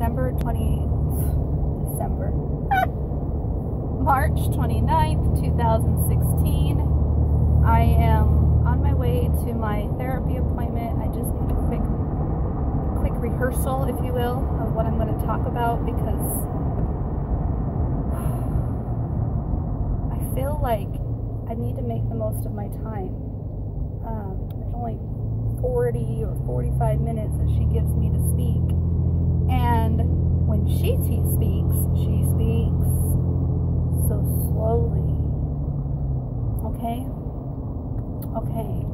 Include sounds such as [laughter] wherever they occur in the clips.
December 20 December [laughs] March 29th, 2016. I am on my way to my therapy appointment. I just need a quick quick rehearsal, if you will, of what I'm going to talk about because [sighs] I feel like I need to make the most of my time. Um, there's only 40 or 45 minutes that she gives me to speak. And when she speaks, she speaks so slowly. Okay? Okay.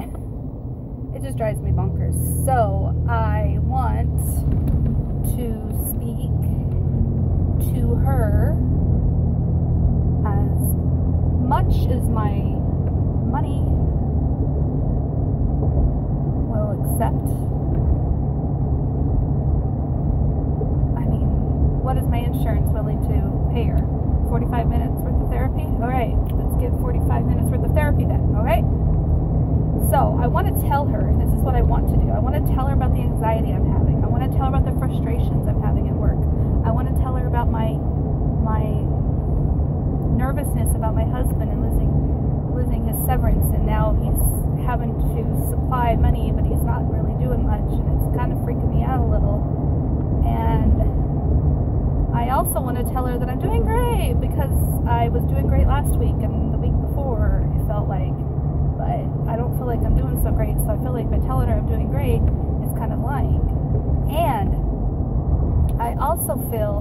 [laughs] it just drives me bonkers. So I want to speak to her as much as my money will accept. I mean, what is my insurance willing to pay her? 45 minutes worth of therapy? All right, let's get 45 minutes worth of therapy then, all right? So, I want to tell her, this is what I want to do. I want to tell her about the anxiety I'm having. I want to tell her about the frustrations I'm having at work. I want to tell her about my my nervousness about my husband and losing losing his severance and now he's having to supply money but he's not really doing much and it's kind of freaking me out a little and I also want to tell her that I'm doing great because I was doing great last week and the week before it felt like. But I don't feel like I'm doing so great so I feel like by telling her I'm doing great it's kind of lying. And I also feel